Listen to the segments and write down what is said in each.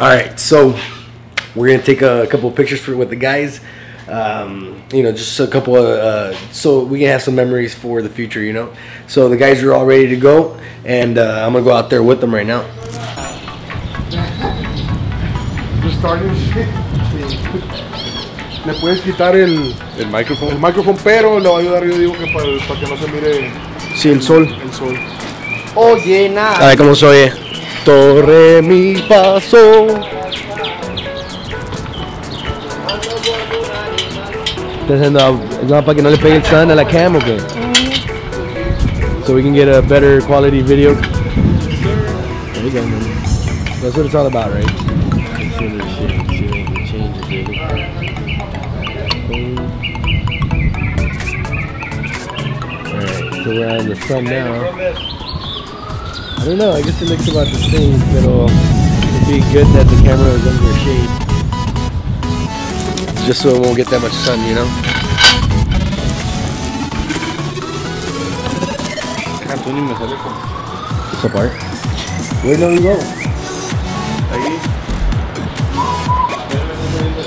All right, so we're gonna take a couple of pictures for with the guys. Um, you know, just a couple of uh, so we can have some memories for the future. You know, so the guys are all ready to go, and uh, I'm gonna go out there with them right now. Just starting. Le puedes quitar el, El microphone. el micrófono, pero le va a ayudar, yo digo, que para, para que no se mire Sí, el sol. el sol. Oye, nada. A ver cómo se oye. Torre mi paso. Está haciendo para que no le pegue el sun a la cam o qué? So we can get a better quality video. There you go, man. That's what it's all about, right? So we're on the sun now. I don't know. I guess it looks about the same, but it'd be good that the camera is under shade, just so it won't get that much sun, you know. Sale con. This. Where do we go?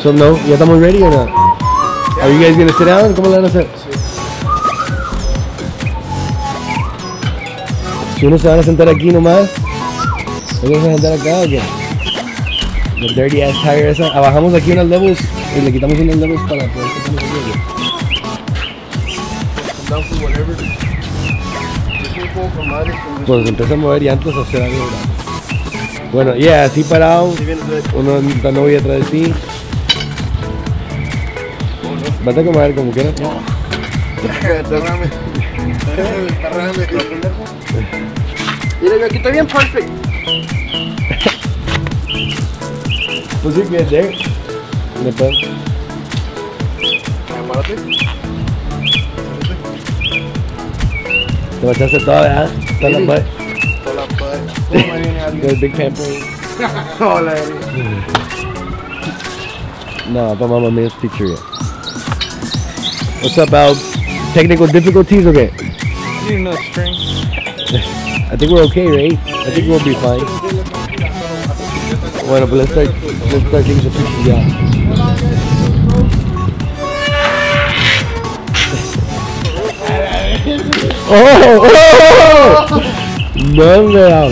So no, ya estamos ready or not? Are you guys gonna sit down? ¿Cómo le van a hacer? Si uno se van a sentar aquí nomás, ¿ellos se van a sentar acá o? The dirty ass tire esa. Abajamos aquí unas levels y le quitamos unas levels para poder sentarnos aquí. Pues empieza a mover llantas hacia algo grande. Bueno, ya, así parado, uno la novia atrás de ti. Vete a comer como quieras. Derrame. Derrame. Mira, yo aquí estoy bien perfect. Pues sí, get there. Después. Párate. Te vas a hacer toda, ¿verdad? Toda la butt. Hola, padre. ¿Cómo me viene alguien? The big pampering. Hola. No, mama man's picture yet. What's up, Al? Technical difficulties? Okay. Another string. I think we're okay, right? I think we'll be fine. Bueno, but let's start, let's start taking some pictures, yeah. oh, oh! No, man.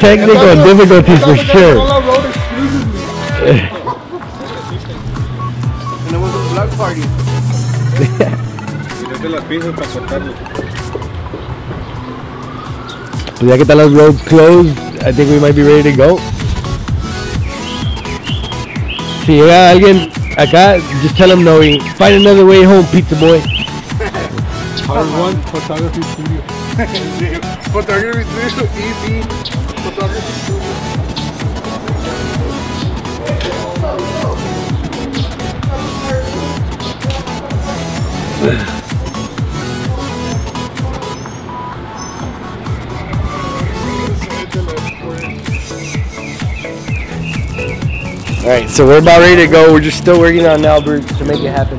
Technical difficulties for sure. And it was a black party. Tírate las pinzas para cortarlo. Pues ya que están las roads closed, I think we might be ready to go. Si llega alguien acá, just tell them no y find another way home, pizza boy. Hard one photography studio. Photography studio, easy. Photography studio. All right, so we're about ready to go. We're just still working on Albert to make it happen.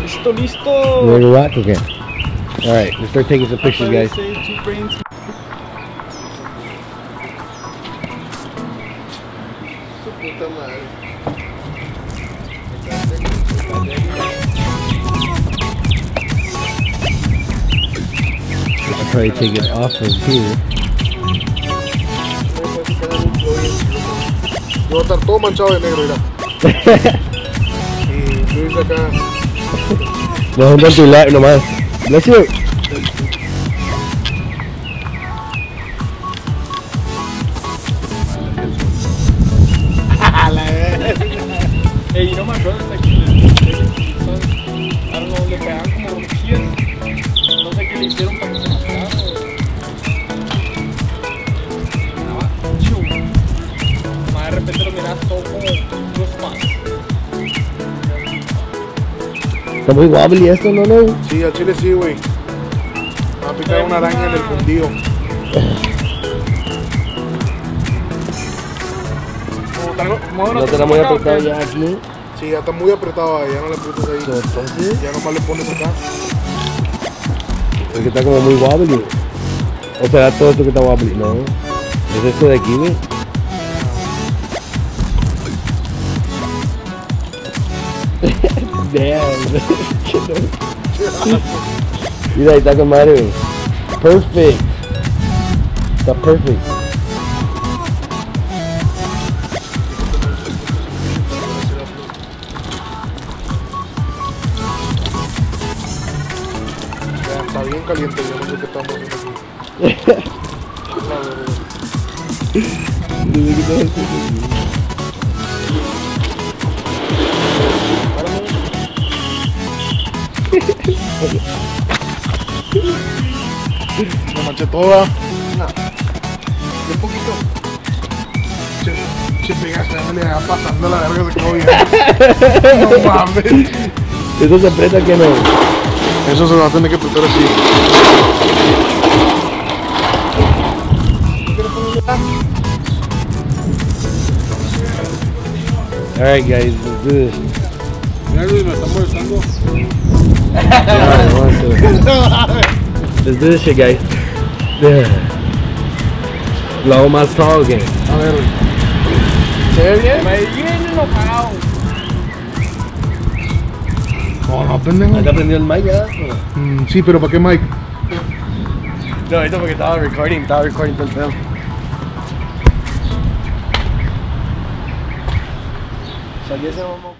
Listo, listo. You ready to rock? All right, let's start taking some pictures, guys. Two brains. Su puta. I'll probably take it off of here. Yo voy a estar todo manchado de negro, mira. Y Luis acá. No, junto tu lado nomás. Bless you. My brother's like, they, I don't know, le pegan como chillas. No sé qué le hicieron para que se mataran. Estaba chido. Más de repente lo miras todo como Está muy wobbly esto, ¿no? no? Sí, al chile sí, güey. Va a picar una araña en el fundido. No te la muy apretado ya aquí. Sí, ya está muy apretado ahí, ya no le aprietas ahí. Entonces, Ya nomás le pones acá. es que está como muy wobbly. O sea, todo esto que está wobbly, ¿no? Es esto de aquí, güey. Damn. Con madre, güey. Perfect. Está perfect. Está bien caliente, yo no sé qué estamos haciendo aquí. Toda. No. Un poquito. Che, che, pegaste, me le va pasando la verga, quedó bien. No mames. Eso se aprieta que no. Eso se va a tener que apretar así. Alright, guys, let's do this. Mira, Luis, me está molestando. Let's do this shit, guys. Lo hago más tall, que. A ver, ¿se ve bien? Me viene enojado. No, no, pendejo. ¿Te aprendió el mic ya? Mm, sí, pero ¿para qué mic? No, ahorita porque estaba recording, estaba recording todo el pedo. Guess I'm